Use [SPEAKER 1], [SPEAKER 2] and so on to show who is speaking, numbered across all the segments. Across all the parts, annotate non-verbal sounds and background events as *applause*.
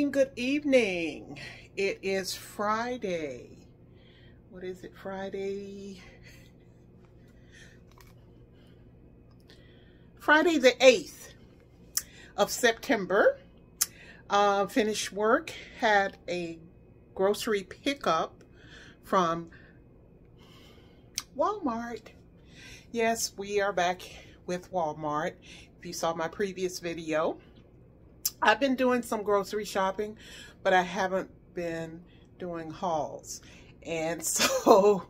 [SPEAKER 1] Good evening, good evening. It is Friday. What is it, Friday? Friday the 8th of September. Uh, finished work, had a grocery pickup from Walmart. Yes, we are back with Walmart. If you saw my previous video, I've been doing some grocery shopping, but I haven't been doing hauls. And *laughs* so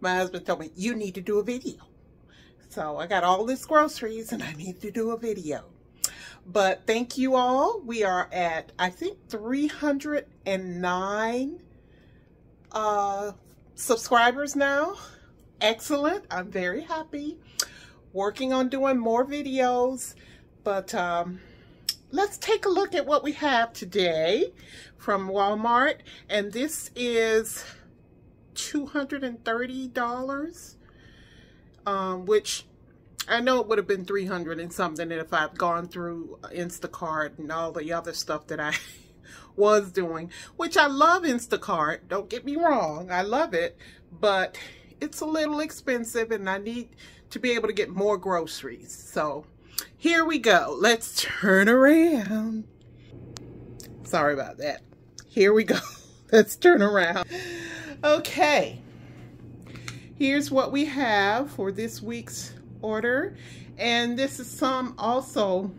[SPEAKER 1] my husband told me, you need to do a video. So I got all these groceries and I need to do a video. But thank you all. We are at, I think, 309 uh, subscribers now. Excellent. I'm very happy. Working on doing more videos. But um, let's take a look at what we have today from Walmart. And this is $230, um, which I know it would have been 300 and something if I've gone through Instacart and all the other stuff that I *laughs* was doing, which I love Instacart. Don't get me wrong. I love it, but it's a little expensive and I need to be able to get more groceries. So here we go. Let's turn around. Sorry about that. Here we go. *laughs* Let's turn around. Okay. Here's what we have for this week's order. And this is some also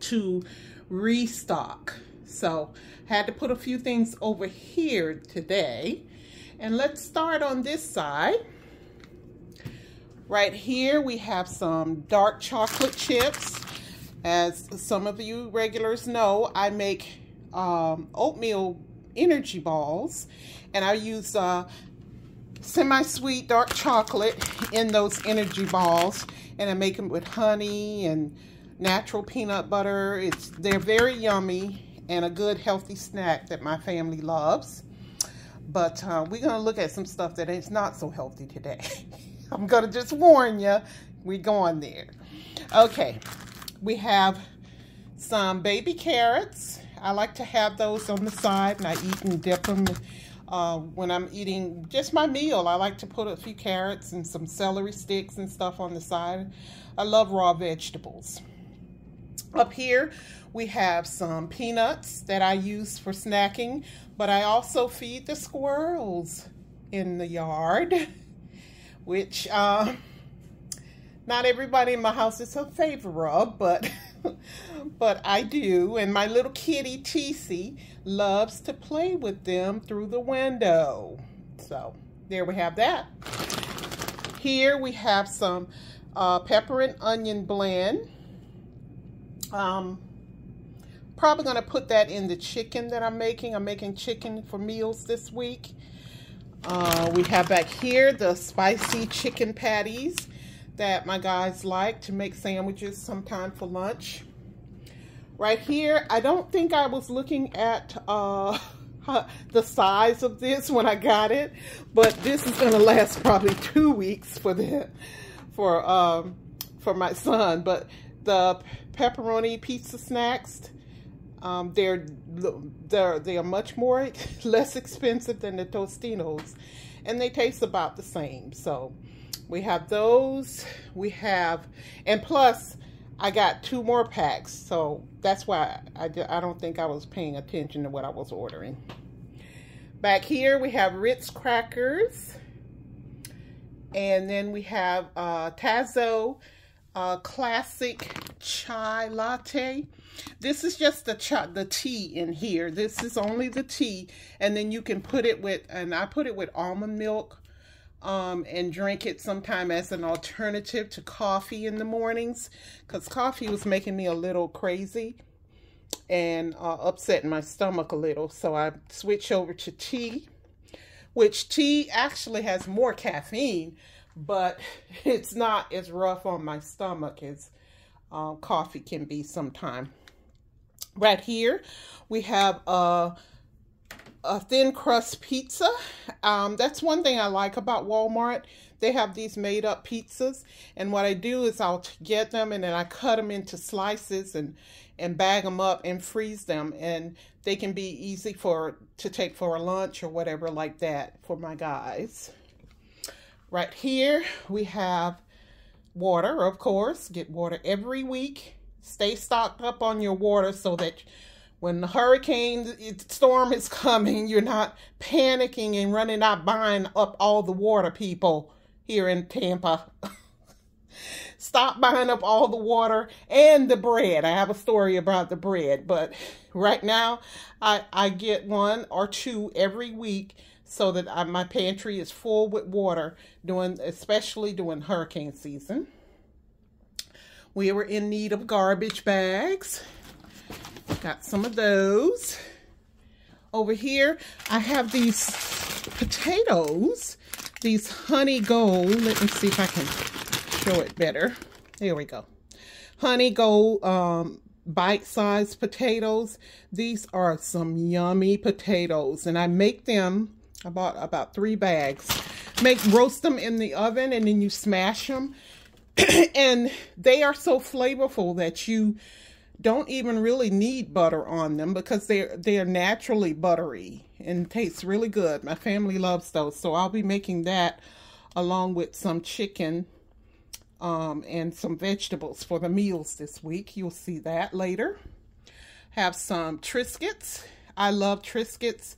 [SPEAKER 1] to restock. So had to put a few things over here today. And let's start on this side. Right here we have some dark chocolate chips. As some of you regulars know, I make um, oatmeal energy balls and I use uh, semi-sweet dark chocolate in those energy balls and I make them with honey and natural peanut butter. It's They're very yummy and a good healthy snack that my family loves. But uh, we're going to look at some stuff that is not so healthy today. *laughs* *laughs* I'm going to just warn you, we're going there. Okay, we have some baby carrots. I like to have those on the side and I eat and dip them uh, when I'm eating just my meal. I like to put a few carrots and some celery sticks and stuff on the side. I love raw vegetables. Up here, we have some peanuts that I use for snacking, but I also feed the squirrels in the yard, *laughs* which uh, not everybody in my house is a favor of, but *laughs* but I do. And my little kitty, TC, loves to play with them through the window. So there we have that. Here we have some uh, pepper and onion blend. Um, probably going to put that in the chicken that I'm making. I'm making chicken for meals this week. Uh, we have back here the spicy chicken patties that my guys like to make sandwiches sometime for lunch. Right here, I don't think I was looking at uh, *laughs* the size of this when I got it, but this is going to last *laughs* probably two weeks for the for um, for my son. But the pepperoni pizza snacks, um, they're they're they are much more *laughs* less expensive than the Tostinos, and they taste about the same. So we have those. We have, and plus, I got two more packs. So that's why I, I don't think I was paying attention to what I was ordering. Back here, we have Ritz crackers. And then we have uh, Tazo uh, Classic Chai Latte. This is just the the tea in here. This is only the tea. And then you can put it with, and I put it with almond milk um, and drink it sometime as an alternative to coffee in the mornings because coffee was making me a little crazy and uh, upsetting my stomach a little. So I switched over to tea, which tea actually has more caffeine, but *laughs* it's not as rough on my stomach as uh, coffee can be sometime. Right here, we have a a thin crust pizza. Um, that's one thing I like about Walmart. They have these made up pizzas. And what I do is I'll get them and then I cut them into slices and, and bag them up and freeze them. And they can be easy for to take for a lunch or whatever like that for my guys. Right here we have water, of course. Get water every week. Stay stocked up on your water so that when the hurricane storm is *laughs* coming, you're not panicking and running out buying up all the water, people here in Tampa. *laughs* Stop buying up all the water and the bread. I have a story about the bread, but *laughs* right now I, I get one or two every week so that I, my pantry is full with water, during, especially during hurricane season. We were in need of garbage bags. Got some of those. Over here, I have these potatoes, these honey gold. Let me see if I can show it better. There we go. Honey gold um, bite-sized potatoes. These are some yummy potatoes, and I make them, I bought about three bags. Make Roast them in the oven, and then you smash them. *clears throat* and they are so flavorful that you don't even really need butter on them because they're they're naturally buttery and tastes really good. My family loves those, so I'll be making that along with some chicken um, and some vegetables for the meals this week. You'll see that later. Have some Triscuits. I love Triscuits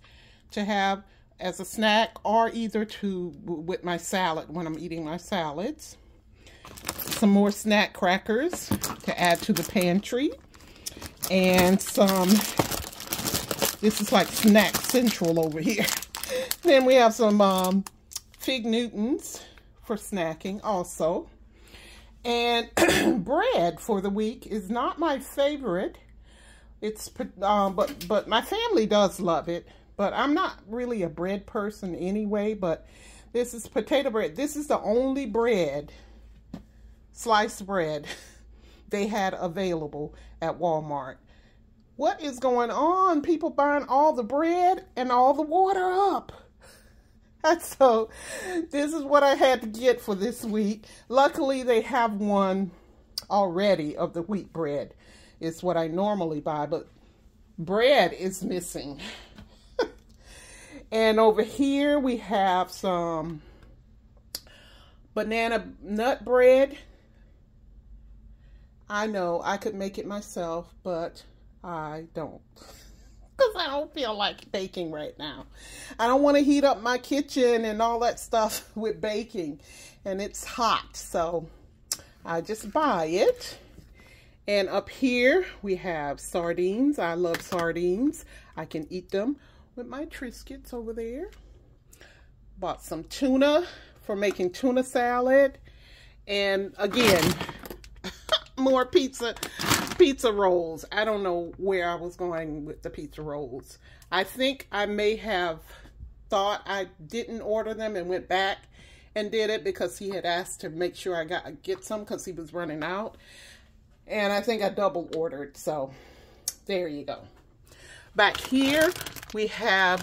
[SPEAKER 1] to have as a snack or either to with my salad when I'm eating my salads. Some more snack crackers to add to the pantry and some, this is like snack central over here. *laughs* then we have some um, Fig Newtons for snacking also. And *clears throat* bread for the week is not my favorite. It's, um, but, but my family does love it. But I'm not really a bread person anyway, but this is potato bread. This is the only bread, sliced bread, *laughs* they had available at Walmart. What is going on? People buying all the bread and all the water up. *laughs* so this is what I had to get for this week. Luckily, they have one already of the wheat bread. It's what I normally buy, but bread is missing. And over here we have some banana nut bread. I know I could make it myself, but I don't. *laughs* Because I don't feel like baking right now. I don't want to heat up my kitchen and all that stuff *laughs* with baking. And it's hot, so I just buy it. And up here, we have sardines. I love sardines. I can eat them with my Triscuits over there. Bought some tuna for making tuna salad. And again, *laughs* more pizza pizza rolls. I don't know where I was going with the pizza rolls. I think I may have thought I didn't order them and went back and did it because he had asked to make sure I got get some because he was running out. And I think I double ordered. So there you go. Back here we have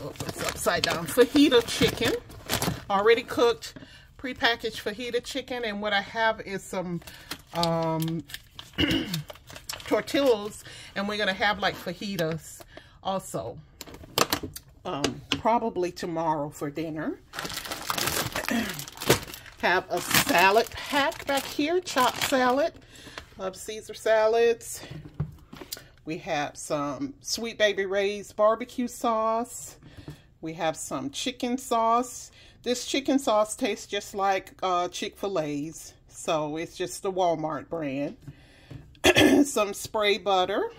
[SPEAKER 1] oh, it's upside down fajita chicken already cooked prepackaged fajita chicken and what I have is some um, *clears throat* tortillas, and we're going to have like fajitas also. Um, probably tomorrow for dinner. *clears throat* have a salad pack back here, chopped salad. Love Caesar salads. We have some Sweet Baby Ray's barbecue sauce. We have some chicken sauce. This chicken sauce tastes just like uh, Chick-fil-A's. So it's just the Walmart brand. *clears throat* Some spray butter,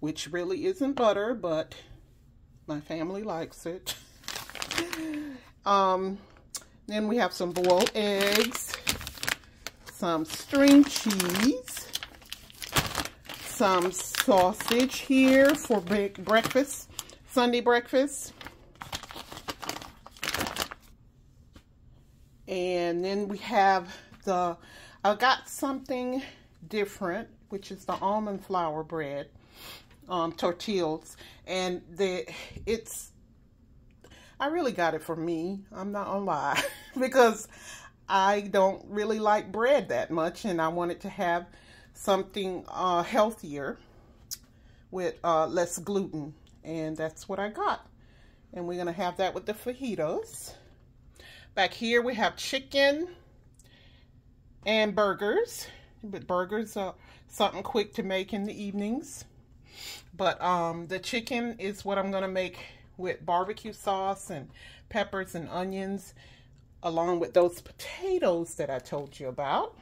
[SPEAKER 1] which really isn't butter, but my family likes it. *laughs* um, then we have some boiled eggs, some string cheese, some sausage here for breakfast, Sunday breakfast. And then we have the, I got something different, which is the almond flour bread. um, tortillas, and the it's. I really got it for me. I'm not gonna lie *laughs* because I don't really like bread that much, and I wanted to have something uh, healthier with uh, less gluten, and that's what I got. And we're gonna have that with the fajitas. Back here we have chicken and burgers. But burgers are something quick to make in the evenings. But um, the chicken is what I'm going to make with barbecue sauce and peppers and onions along with those potatoes that I told you about.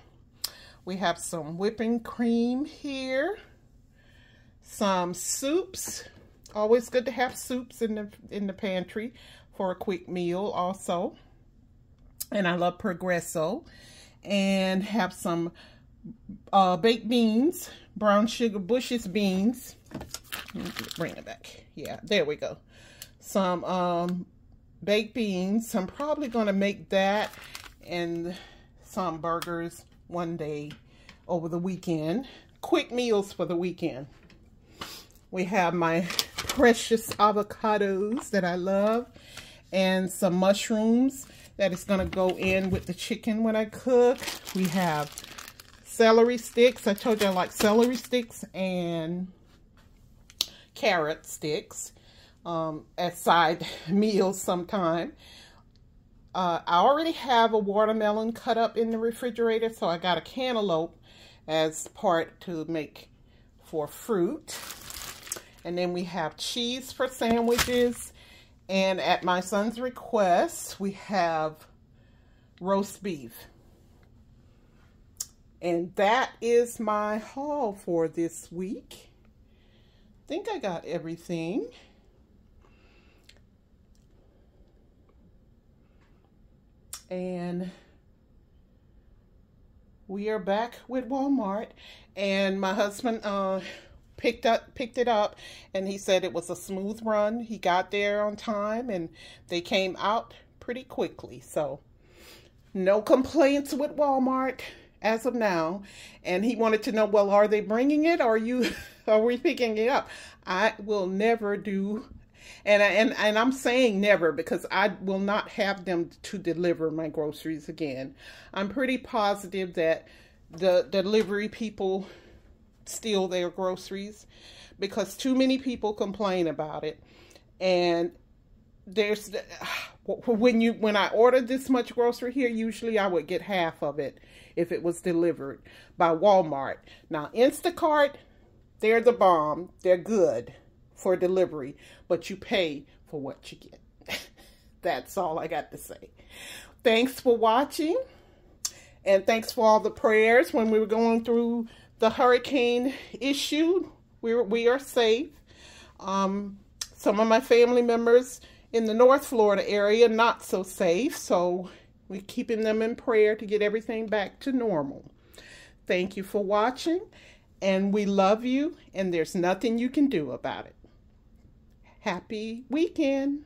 [SPEAKER 1] We have some whipping cream here. Some soups. Always good to have soups in the in the pantry for a quick meal also. And I love Progresso. And have some uh, baked beans, brown sugar Bush's beans. Bring it back. Yeah, there we go. Some um, baked beans. I'm probably going to make that and some burgers one day over the weekend. Quick meals for the weekend. We have my precious avocados that I love and some mushrooms that is going to go in with the chicken when I cook. We have celery sticks. I told you I like celery sticks and carrot sticks um, as side *laughs* meals sometime. Uh, I already have a watermelon cut up in the refrigerator, so I got a cantaloupe as part to make for fruit. And then we have cheese for sandwiches. And at my son's request, we have roast beef. And that is my haul for this week. I think I got everything. And we are back with Walmart. And my husband uh, picked up picked it up and he said it was a smooth run. He got there on time and they came out pretty quickly. So no complaints with Walmart as of now. And he wanted to know, well, are they bringing it? Or are you, *laughs* are we picking it up? I will never do, and I, and and I'm saying never because I will not have them to deliver my groceries again. I'm pretty positive that the delivery people steal their groceries because too many people complain about it, and there's *sighs* when you when I ordered this much grocery here, usually I would get half of it if it was delivered by Walmart. Now Instacart, they're the bomb. They're good for delivery, but you pay for what you get. *laughs* That's all I got to say. Thanks for watching. And thanks for all the prayers when we were going through the hurricane issue. We, we are safe. Um, some of my family members in the North Florida area, not so safe. So we're keeping them in prayer to get everything back to normal. Thank you for watching, and we love you, and there's nothing you can do about it. Happy weekend.